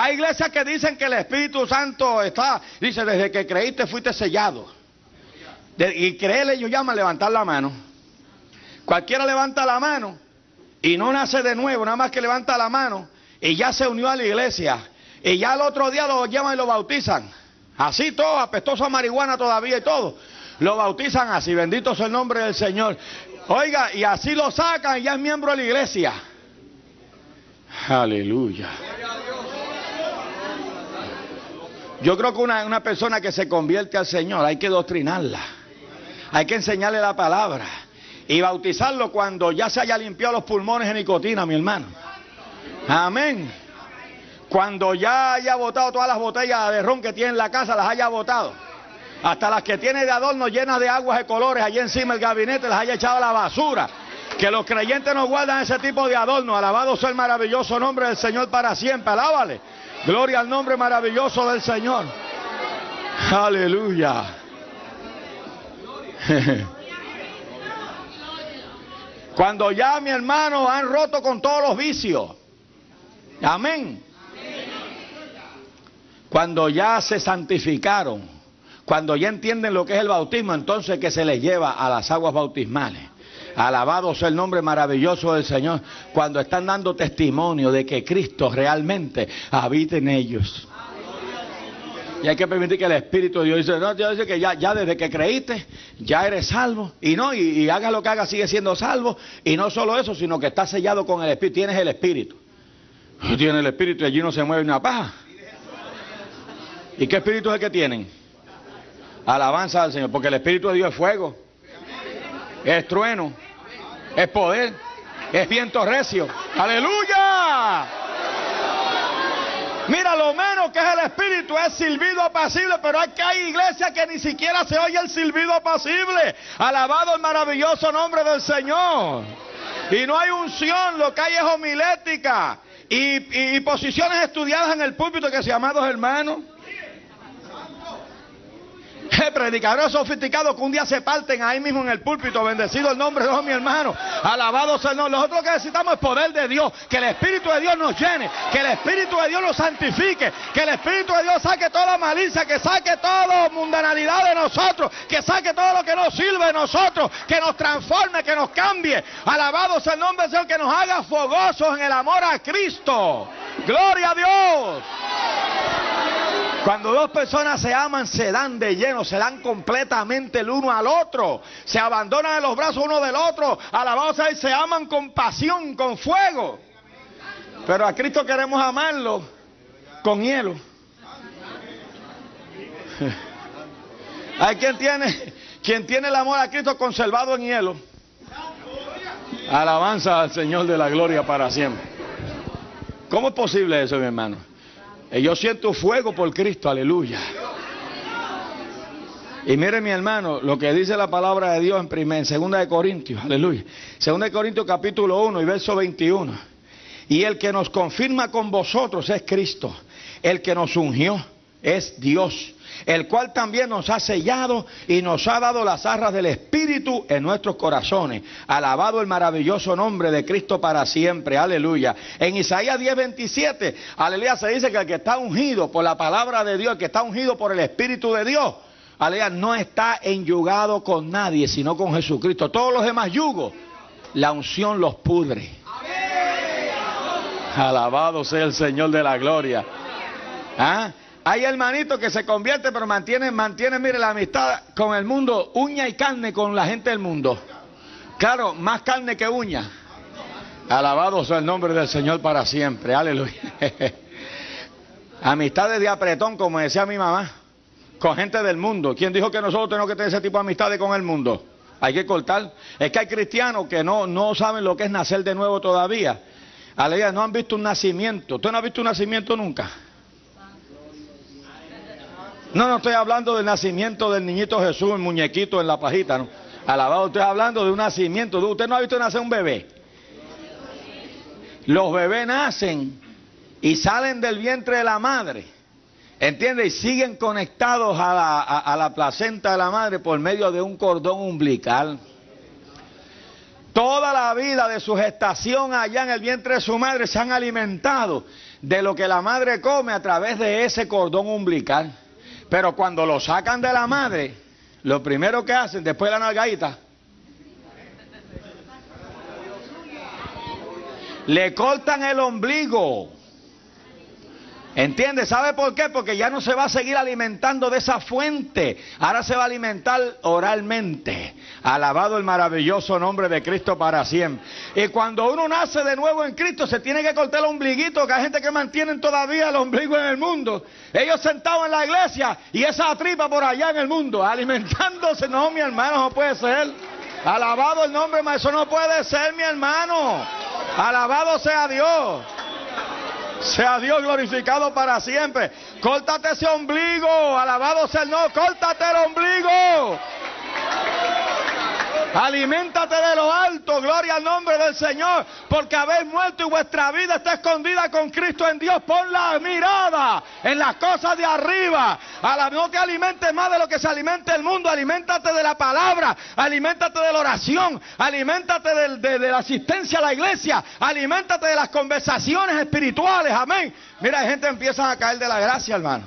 Hay iglesias que dicen que el Espíritu Santo está, dice, desde que creíste fuiste sellado. y creerle ellos llaman levantar la mano. Cualquiera levanta la mano y no nace de nuevo, nada más que levanta la mano y ya se unió a la iglesia. Y ya el otro día lo llaman y lo bautizan. Así todo, apestoso a marihuana todavía y todo. Lo bautizan así, bendito sea el nombre del Señor. Oiga, y así lo sacan y ya es miembro de la iglesia. Aleluya. Yo creo que una, persona que se convierte al Señor hay que doctrinarla. Hay que enseñarle la palabra. Y bautizarlo cuando ya se haya limpiado los pulmones de nicotina, mi hermano. Amén. Cuando ya haya botado todas las botellas de ron que tiene en la casa, las haya botado. Hasta las que tiene de adorno llenas de aguas de colores allí encima del gabinete, las haya echado a la basura. Que los creyentes no guardan ese tipo de adorno. Alabado sea el maravilloso nombre del Señor para siempre. Alábale. Gloria al nombre maravilloso del Señor. Aleluya. Cuando ya mi hermano han roto con todos los vicios. Amén. Cuando ya se santificaron, cuando ya entienden lo que es el bautismo, entonces que se les lleva a las aguas bautismales. Alabado sea el nombre maravilloso del Señor. Cuando están dando testimonio de que Cristo realmente habita en ellos. Y hay que permitir que el Espíritu de Dios dice, no, Dios dice que ya, desde que creíste, ya eres salvo. Y no, y, y, haga lo que haga, sigue siendo salvo. Y no solo eso, sino que está sellado con el Espíritu. Tienes el Espíritu. Tienes el Espíritu y allí no se mueve una paja. ¿Y qué espíritu es el que tienen? Alabanza al Señor, porque el Espíritu de Dios es fuego, es trueno, es poder, es viento recio. Aleluya. Mira, lo menos que es el Espíritu es silbido apacible, pero hay que hay iglesias que ni siquiera se oye el silbido apacible. Alabado el maravilloso nombre del Señor. Y no hay unción, lo que hay es homilética y, y posiciones estudiadas en el púlpito que se amados hermanos. Predicadores sofisticados que un día se parten ahí mismo en el púlpito. Bendecido el nombre de Dios, mi hermano. Alabado sea el nombre. Nosotros lo que necesitamos es poder de Dios. Que el Espíritu de Dios nos llene. Que el Espíritu de Dios nos santifique. Que el Espíritu de Dios saque toda malicia. Que saque toda mundanalidad de nosotros. Que saque todo lo que nos sirve de nosotros. Que nos transforme, que nos cambie. Alabado sea el nombre del Señor. Que nos haga fogosos en el amor a Cristo. Gloria a Dios. Cuando dos personas se aman, se dan de lleno, se dan completamente el uno al otro, se abandonan en los brazos uno del otro, alabados a se aman con pasión, con fuego. Pero a Cristo queremos amarlo con hielo. Hay quien tiene, quien tiene el amor a Cristo conservado en hielo. Alabanza al Señor de la gloria para siempre. ¿Cómo es posible eso, mi hermano? Y yo siento fuego por Cristo, aleluya. Y mire mi hermano, lo que dice la palabra de Dios en, primer, en segunda de Corintios, aleluya. Segunda de Corintios capítulo 1 y verso 21. Y el que nos confirma con vosotros es Cristo. El que nos ungió es Dios el cual también nos ha sellado y nos ha dado las arras del Espíritu en nuestros corazones. Alabado el maravilloso nombre de Cristo para siempre, aleluya. En Isaías 10:27, aleluya, se dice que el que está ungido por la palabra de Dios, el que está ungido por el Espíritu de Dios, aleluya, no está enyugado con nadie, sino con Jesucristo. Todos los demás yugos, la unción los pudre. Alabado sea el Señor de la gloria. ¿Ah? Hay hermanitos que se convierten, pero mantienen, mantienen, mire, la amistad con el mundo, uña y carne con la gente del mundo. Claro, más carne que uña. Alabado sea el nombre del Señor para siempre. Aleluya. Amistades de apretón, como decía mi mamá, con gente del mundo. ¿Quién dijo que nosotros tenemos que tener ese tipo de amistades con el mundo? Hay que cortar. Es que hay cristianos que no, no saben lo que es nacer de nuevo todavía. Aleluya, no han visto un nacimiento. ¿Usted no ha visto un nacimiento nunca? No, no estoy hablando del nacimiento del niñito Jesús, el muñequito en la pajita, no. Alabado, estoy hablando de un nacimiento. Usted no ha visto nacer un bebé. Los bebés nacen y salen del vientre de la madre. ¿Entiende? Y siguen conectados a la, a la placenta de la madre por medio de un cordón umbilical. Toda la vida de su gestación allá en el vientre de su madre se han alimentado de lo que la madre come a través de ese cordón umbilical. Pero cuando lo sacan de la madre, lo primero que hacen después de la nalgadita, le cortan el ombligo. ¿Entiende? ¿Sabe por qué? Porque ya no se va a seguir alimentando de esa fuente. Ahora se va a alimentar oralmente. Alabado el maravilloso nombre de Cristo para siempre. Y cuando uno nace de nuevo en Cristo, se tiene que cortar el ombliguito, que hay gente que mantiene todavía el ombligo en el mundo. Ellos sentados en la iglesia y esa tripa por allá en el mundo, alimentándose. No, mi hermano, no puede ser. Alabado el nombre, eso no puede ser, mi hermano. Alabado sea Dios. Sea Dios glorificado para siempre. Córtate ese ombligo. Alabado sea el no. Córtate el ombligo. Aliméntate de lo alto, gloria al nombre del Señor, porque habéis muerto y vuestra vida está escondida con Cristo en Dios. Pon la mirada en las cosas de arriba. A la, no te alimentes más de lo que se alimenta el mundo, aliméntate de la palabra, aliméntate de la oración, aliméntate de, de la asistencia a la iglesia, aliméntate de las conversaciones espirituales, amén. Mira, hay gente que empieza a caer de la gracia, hermano.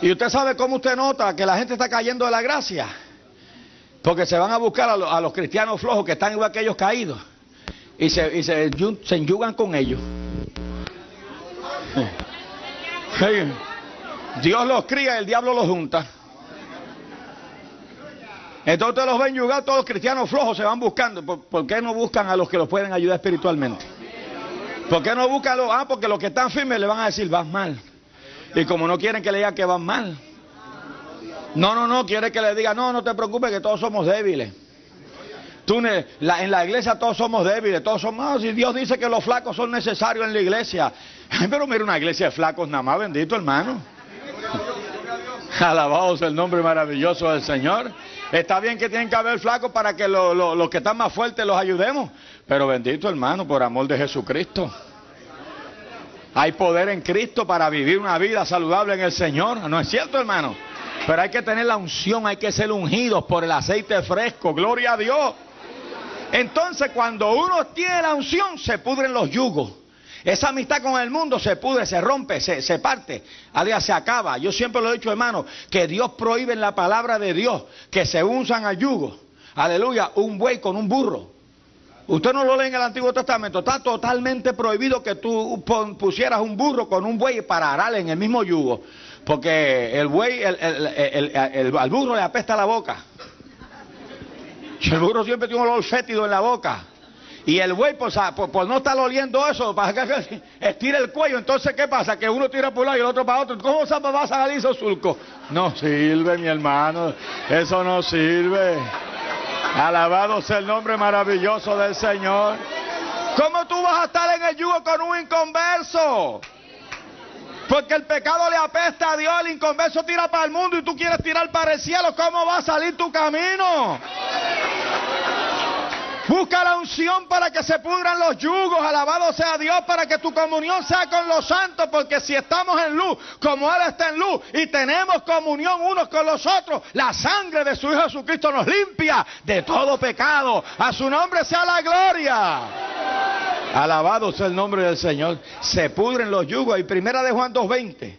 Y usted sabe cómo usted nota que la gente está cayendo de la gracia. Porque se van a buscar a, los cristianos flojos que están igual que caídos. Y se, y se, enyugan con ellos. Dios los cría el diablo los junta. Entonces los ven yugar, todos los cristianos flojos se van buscando. ¿Por, qué no buscan a los que los pueden ayudar espiritualmente? ¿Por qué no buscan a los... Ah, porque los que están firmes le van a decir, vas mal. Y como no quieren que le digan que van mal, no, no, no, quiere que le diga, no, no te preocupes que todos somos débiles. Tú, en la iglesia todos somos débiles, todos somos, ah, si Dios dice que los flacos son necesarios en la iglesia. Pero mira una iglesia de flacos nada más, bendito hermano. Alabados el nombre maravilloso del Señor. Está bien que tienen que haber flacos para que los que están más fuertes los ayudemos. Pero bendito hermano, por amor de Jesucristo. Hay poder en Cristo para vivir una vida saludable en el Señor. ¿No es cierto, hermano? Pero hay que tener la unción, hay que ser ungidos por el aceite fresco. Gloria a Dios. Entonces, cuando uno tiene la unción, se pudren los yugos. Esa amistad con el mundo se pudre, se rompe, se, se parte, día se acaba. Yo siempre lo he dicho, hermano, que Dios prohíbe en la palabra de Dios que se usan a yugo. Aleluya, un buey con un burro. Usted no lo lee en el Antiguo Testamento. Está totalmente prohibido que tú pusieras un burro con un buey para ararle en el mismo yugo. Porque el buey, el, al burro le apesta la boca. el burro siempre tiene un olor fétido en la boca. Y el buey, por, por, no estar oliendo eso, para que estira el cuello. Entonces, ¿qué pasa? Que uno tira por un lado y el otro para otro. ¿Cómo va a salir esos surcos? No sirve, mi hermano. Eso no sirve. Alabado sea el nombre maravilloso del Señor. ¿Cómo tú vas a estar en el yugo con un inconverso? Porque el pecado le apesta a Dios, el inconverso tira para el mundo y tú quieres tirar para el cielo. ¿Cómo va a salir tu camino? Busca la unción para que se pudran los yugos. Alabado sea Dios para que tu comunión sea con los santos. Porque si estamos en luz, como Él está en luz, y tenemos comunión unos con los otros, la sangre de su Hijo Jesucristo nos limpia de todo pecado. A su nombre sea la gloria. Alabado sea el nombre del Señor. Se pudren los yugos. Y primera de Juan 2.20.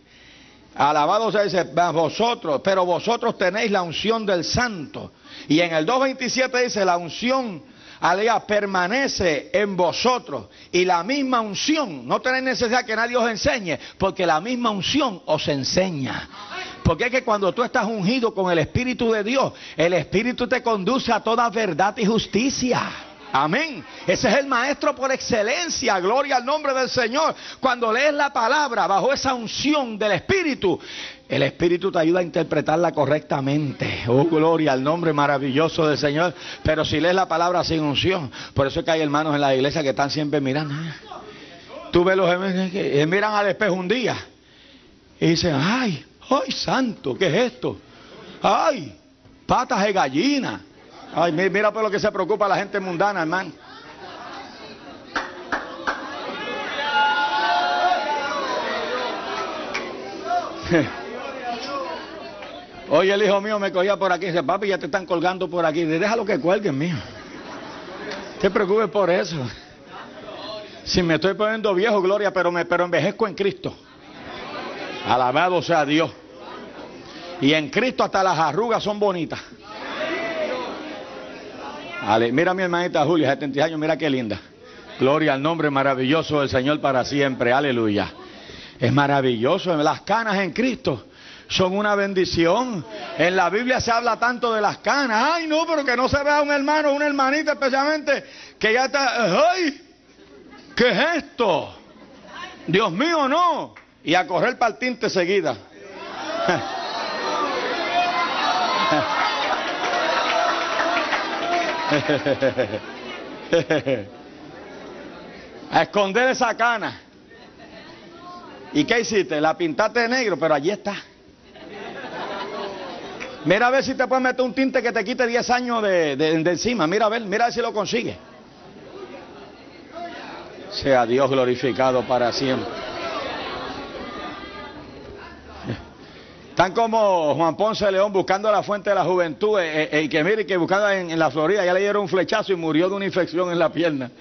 Alabado sea dice, vosotros, pero vosotros tenéis la unción del santo. Y en el 2.27 dice, la unción, aleluya, permanece en vosotros. Y la misma unción, no tenéis necesidad que nadie os enseñe, porque la misma unción os enseña. Porque es que cuando tú estás ungido con el Espíritu de Dios, el Espíritu te conduce a toda verdad y justicia. Amén. Ese es el maestro por excelencia. Gloria al nombre del Señor. Cuando lees la palabra bajo esa unción del Espíritu, el Espíritu te ayuda a interpretarla correctamente. Oh, gloria al nombre maravilloso del Señor. Pero si lees la palabra sin unción, por eso es que hay hermanos en la iglesia que están siempre mirando. Tú ves los que miran al espejo un día y dicen, ay, ay, santo, ¿qué es esto? Ay, patas de gallina. Ay, mira por lo que se preocupa la gente mundana, hermano. Oye, el hijo mío me cogía por aquí dice, papi, ya te están colgando por aquí. Déjalo que cuelguen, mío. Te preocupes por eso. Si me estoy poniendo viejo, gloria, pero me pero envejezco en Cristo. Alabado sea Dios. Y en Cristo hasta las arrugas son bonitas. Mira a mi hermanita Julia, 70 años, mira qué linda. Gloria al nombre maravilloso del Señor para siempre. Aleluya. Es maravilloso. Las canas en Cristo son una bendición. En la Biblia se habla tanto de las canas. Ay, no, pero que no se vea un hermano, una hermanita especialmente, que ya está. ¡Ay! ¿Qué es esto? Dios mío, no. Y a correr para el tinte seguida. a esconder esa cana. ¿Y qué hiciste? La pintaste de negro, pero allí está. Mira a ver si te puedes meter un tinte que te quite 10 años de, de, encima. Mira a ver, mira a ver si lo consigue. Sea Dios glorificado para siempre. Están como Juan Ponce León buscando la fuente de la juventud. Eh, eh, y que mire que buscaba en, la Florida, ya le dieron un flechazo y murió de una infección en la pierna.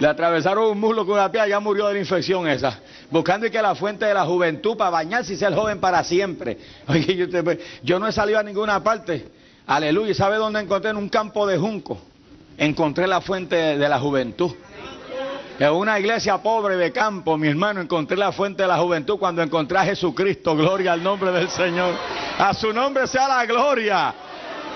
Le atravesaron un muslo con una pierna, ya murió de la infección esa. Buscando y que la fuente de la juventud para bañarse y ser joven para siempre. Oye, yo, no he salido a ninguna parte. Aleluya. ¿Sabe dónde encontré? En un campo de junco. Encontré la fuente de la juventud. En una iglesia pobre de campo, mi hermano, encontré la fuente de la juventud cuando encontré a Jesucristo. Gloria al nombre del Señor. A su nombre sea la gloria.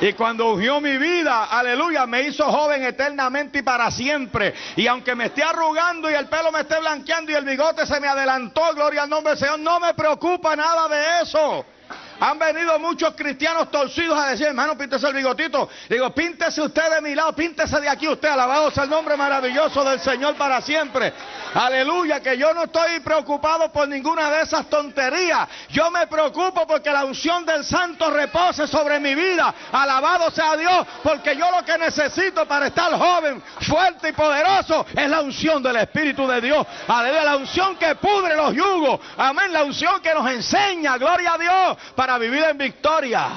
Y cuando ungió mi vida, aleluya, me hizo joven eternamente y para siempre. Y aunque me esté arrugando y el pelo me esté blanqueando y el bigote se me adelantó, gloria al nombre del Señor, no me preocupa nada de eso. Han venido muchos cristianos torcidos a decir, hermano, píntese el bigotito. Digo, píntese usted de mi lado, píntese de aquí usted. Alabado sea el nombre maravilloso del Señor para siempre. Aleluya, que yo no estoy preocupado por ninguna de esas tonterías. Yo me preocupo porque la unción del Santo repose sobre mi vida. Alabado sea Dios, porque yo lo que necesito para estar joven, fuerte y poderoso es la unción del Espíritu de Dios. Aleluya, la unción que pudre los yugos. Amén, la unción que nos enseña, gloria a Dios, para vivir en victoria.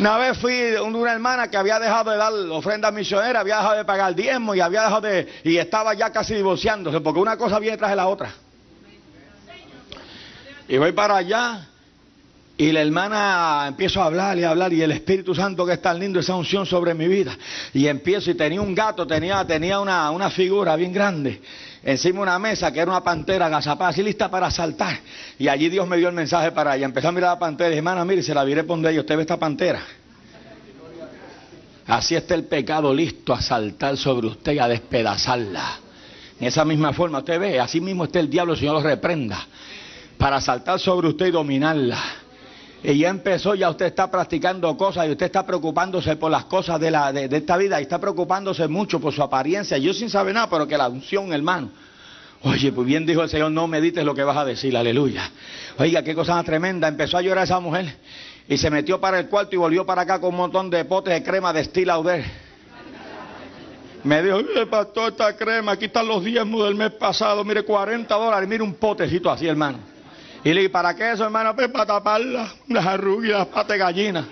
Una vez fui una hermana que había dejado de dar ofrenda misionera, había dejado de pagar diezmo y había dejado de y estaba ya casi divorciándose porque una cosa viene tras de la otra. Y voy para allá y la hermana empiezo a hablar y a hablar y el Espíritu Santo que es tan lindo, esa unción sobre mi vida. Y empiezo y tenía un gato, tenía, tenía una, una figura bien grande encima de una mesa que era una pantera agazapada, así lista para saltar. Y allí Dios me dio el mensaje para ella. Empecé a mirar la pantera y dije, hermana, mire, se la viré por donde ella. ¿Usted ve esta pantera? Así está el pecado listo a saltar sobre usted y a despedazarla. En esa misma forma, usted ve, así mismo está el diablo, el Señor lo reprenda, para saltar sobre usted y dominarla. Y ya empezó, ya usted está practicando cosas y usted está preocupándose por las cosas de, la, de, esta vida y está preocupándose mucho por su apariencia. Yo sin saber nada, pero que la unción, hermano. Oye, pues bien dijo el Señor, no medites lo que vas a decir, aleluya. Oiga, qué cosa tremenda. Empezó a llorar esa mujer y se metió para el cuarto y volvió para acá con un montón de potes de crema de estilo Lauder. Me dijo, mire pastor, esta crema, aquí están los diezmos del mes pasado, mire, 40 dólares, mire un potecito así, hermano. Y le dije, ¿para qué eso, hermano? Pues para tapar las arrugas y las patas de gallina.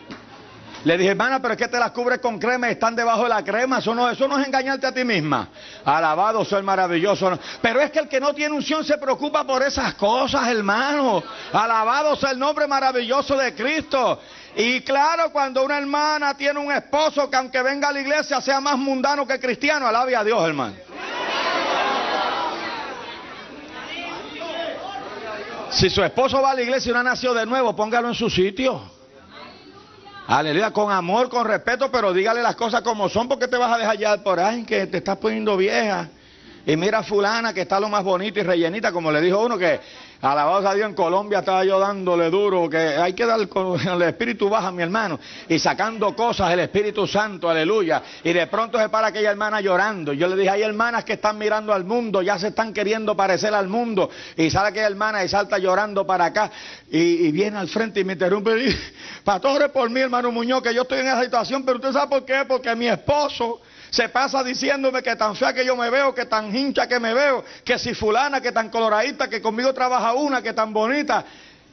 Le dije, hermana, pero es que te las cubres con crema y están debajo de la crema. Eso no, eso no es engañarte a ti misma. Alabado el maravilloso. Pero es que el que no tiene unción se preocupa por esas cosas, hermano. Alabado sea el nombre maravilloso de Cristo. Y claro, cuando una hermana tiene un esposo que aunque venga a la iglesia sea más mundano que cristiano, alabe a Dios, hermano. Si su esposo va a la iglesia y no nació de nuevo, póngalo en su sitio. Aleluya, con amor, con respeto, pero dígale las cosas como son, porque te vas a dejar ya por ahí, que te estás poniendo vieja. Y mira a fulana que está lo más bonita y rellenita, como le dijo uno que Alabado a Dios, en Colombia estaba yo dándole duro, que hay que dar con el Espíritu baja, mi hermano, y sacando cosas el Espíritu Santo, aleluya. Y de pronto se para aquella hermana llorando. Yo le dije, hay hermanas que están mirando al mundo, ya se están queriendo parecer al mundo. Y sale aquella hermana y salta llorando para acá, y, viene al frente y me interrumpe y dice, Pastor, por mí, hermano Muñoz, que yo estoy en esa situación, pero usted sabe por qué, porque mi esposo se pasa diciéndome que tan fea que yo me veo, que tan hincha que me veo, que si fulana, que tan coloradita, que conmigo trabaja una, que tan bonita.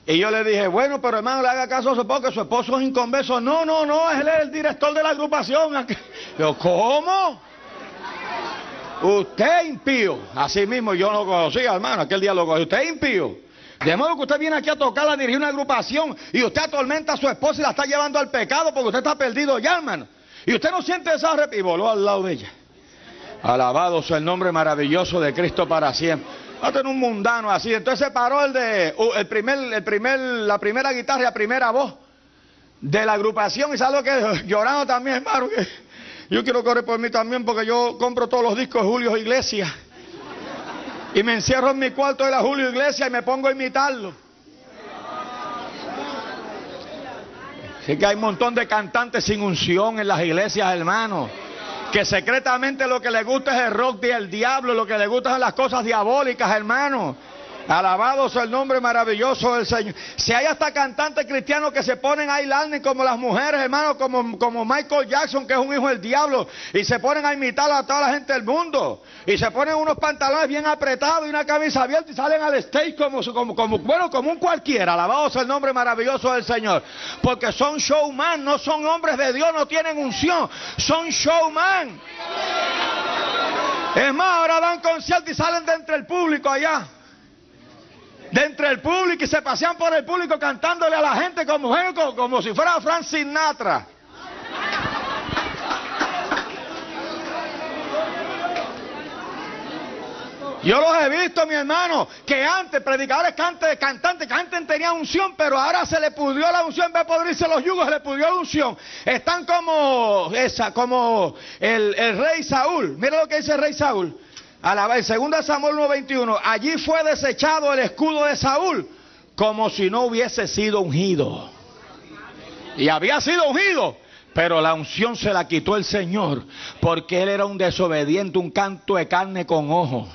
Y yo le dije, bueno, pero hermano, le haga caso a su esposo, que su esposo es inconverso. No, no, no, él es el director de la agrupación. Yo, ¿cómo? Usted impío. Así mismo yo no conocía, hermano. Aquel día lo conocí. Usted impío. De modo que usted viene aquí a tocar, a dirigir una agrupación y usted atormenta a su esposa y la está llevando al pecado porque usted está perdido ya, hermano. Y usted no siente esa rep y voló al lado de ella. Alabado sea el nombre maravilloso de Cristo para siempre. No tener un mundano así. Entonces se paró el de el primer, el primer, la primera guitarra y la primera voz de la agrupación. Y sabe que llorando también, hermano. Que yo quiero correr por mí también porque yo compro todos los discos de Julio Iglesias. Y me encierro en mi cuarto de la Julio Iglesia y me pongo a imitarlo. Así que hay un montón de cantantes sin unción en las iglesias, hermanos. Que secretamente lo que le gusta es el rock del diablo, lo que le gusta son las cosas diabólicas, hermanos. Alabado sea el nombre maravilloso del Señor. Si hay hasta cantantes cristianos que se ponen a bailar como las mujeres, hermano, como, como Michael Jackson, que es un hijo del diablo, y se ponen a imitar a toda la gente del mundo. Y se ponen unos pantalones bien apretados y una camisa abierta y salen al stage como, como, como, bueno, como un cualquiera. Alabado sea el nombre maravilloso del Señor. Porque son showman, no son hombres de Dios, no tienen unción, son showman. Es más, ahora dan concierto y salen de entre el público allá de entre el público y se pasean por el público cantándole a la gente como, como si fuera Frank Sinatra. Yo los he visto, mi hermano, que antes predicadores cantantes, cantantes, antes tenían unción, pero ahora se le pudrió la unción, en vez de pudrirse los yugos, se le pudrió la unción. Están como esa, como el rey Saúl. Mira lo que dice el rey Saúl. En 2 Samuel 1.21, allí fue desechado el escudo de Saúl como si no hubiese sido ungido. Y había sido ungido, pero la unción se la quitó el Señor, porque él era un desobediente, un canto de carne con ojos.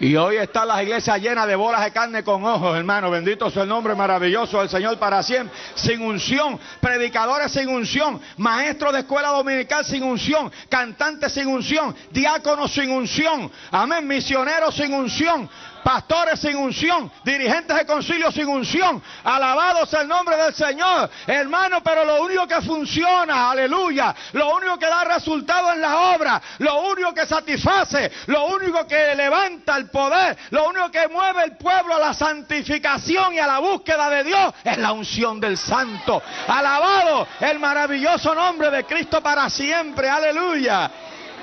Y hoy están las iglesias llenas de bolas de carne con ojos, hermano. Bendito sea el nombre maravilloso del Señor para siempre. Sin unción, predicadores sin unción, maestros de escuela dominical sin unción, cantantes sin unción, diáconos sin unción, amén, misioneros sin unción, pastores sin unción, dirigentes de concilio sin unción. Alabado sea el nombre del Señor, hermano, pero lo único que funciona, aleluya, lo único que da resultado en la obra, lo único que satisface, lo único que levanta el poder, lo único que mueve el pueblo a la santificación y a la búsqueda de Dios es la unción del santo. Alabado el maravilloso nombre de Cristo para siempre, aleluya.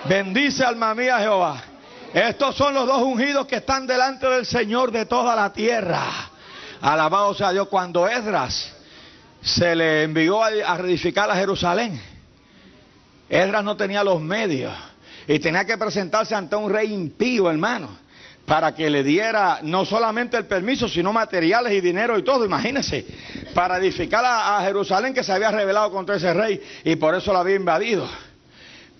Bendice alma mía Jehová. Estos son los dos ungidos que están delante del Señor de toda la tierra. Alabado sea Dios. Cuando Esdras se le envió a, reedificar a Jerusalén, Esdras no tenía los medios y tenía que presentarse ante un rey impío, hermano, para que le diera no solamente el permiso, sino materiales y dinero y todo. Imagínense, para edificar a, a Jerusalén que se había rebelado contra ese rey y por eso lo había invadido.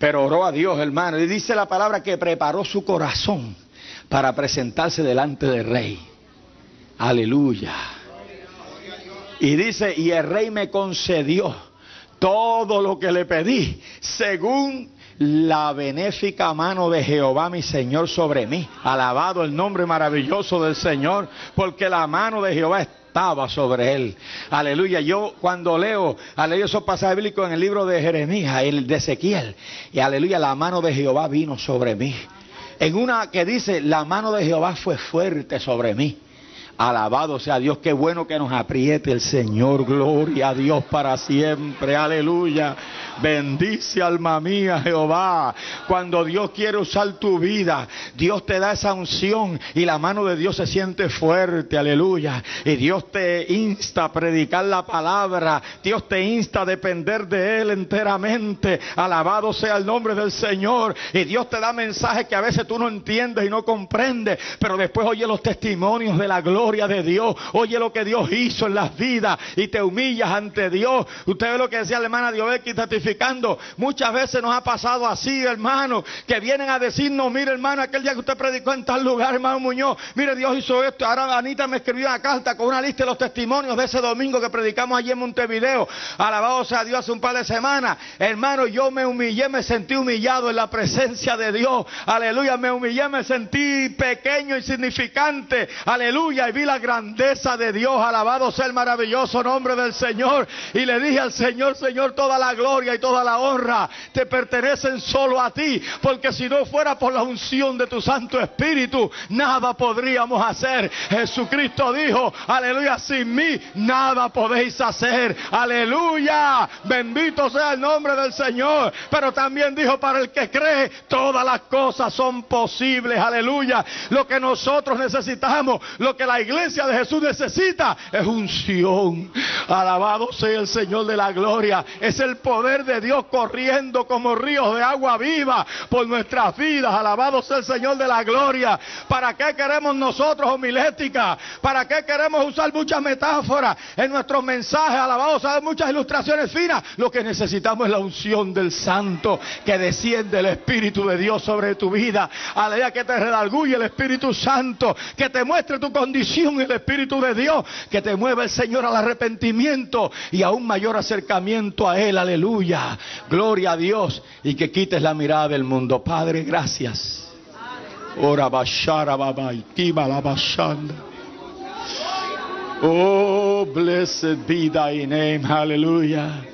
Pero oró a Dios, hermano. Y dice la palabra que preparó su corazón para presentarse delante del rey. Aleluya. Y dice, y el rey me concedió todo lo que le pedí, según la benéfica mano de Jehová mi Señor sobre mí. Alabado el nombre maravilloso del Señor, porque la mano de Jehová está estaba sobre él. Aleluya. Yo cuando leo, aleluya, esos pasajes bíblicos en el libro de Jeremías, el de Ezequiel, y aleluya, la mano de Jehová vino sobre mí. En una que dice, la mano de Jehová fue fuerte sobre mí. Alabado sea Dios, qué bueno que nos apriete el Señor. Gloria a Dios para siempre. Aleluya. Bendice alma mía Jehová. Cuando Dios quiere usar tu vida, Dios te da esa unción y la mano de Dios se siente fuerte. Aleluya. Y Dios te insta a predicar la palabra. Dios te insta a depender de Él enteramente. Alabado sea el nombre del Señor. Y Dios te da mensajes que a veces tú no entiendes y no comprendes. Pero después oye los testimonios de la gloria de Dios. Oye lo que Dios hizo en las vidas y te humillas ante Dios. Usted ve lo que decía la hermana Diobequi testificando. Muchas veces nos ha pasado así, hermano, que vienen a decirnos, mire hermano, aquel día que usted predicó en tal lugar, hermano Muñoz, mire Dios hizo esto. Ahora Anita me escribió una carta con una lista de los testimonios de ese domingo que predicamos allí en Montevideo. Alabado sea Dios hace un par de semanas. Hermano, yo me humillé, me sentí humillado en la presencia de Dios. Aleluya, me humillé, me sentí pequeño, insignificante. Aleluya vi la grandeza de Dios. Alabado sea el maravilloso nombre del Señor. Y le dije al Señor, Señor, toda la gloria y toda la honra te pertenecen solo a ti. Porque si no fuera por la unción de tu Santo Espíritu, nada podríamos hacer. Jesucristo dijo, aleluya, sin mí nada podéis hacer. Aleluya. Bendito sea el nombre del Señor. Pero también dijo, para el que cree, todas las cosas son posibles. Aleluya. Lo que nosotros necesitamos, lo que la iglesia de Jesús necesita, es unción. Alabado sea el Señor de la gloria. Es el poder de Dios corriendo como ríos de agua viva por nuestras vidas. Alabado sea el Señor de la gloria. ¿Para qué queremos nosotros homilética? ¿Para qué queremos usar muchas metáforas en nuestros mensajes? Alabado sea muchas ilustraciones finas. Lo que necesitamos es la unción del Santo que desciende el Espíritu de Dios sobre tu vida. Aleluya, que te redarguye el Espíritu Santo, que te muestre tu condición el Espíritu de Dios, que te mueva el Señor al arrepentimiento y a un mayor acercamiento a Él. Aleluya. Gloria a Dios y que quites la mirada del mundo. Padre, gracias. Oh, blessed be thy name. Hallelujah.